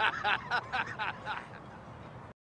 Ha ha ha ha ha ha!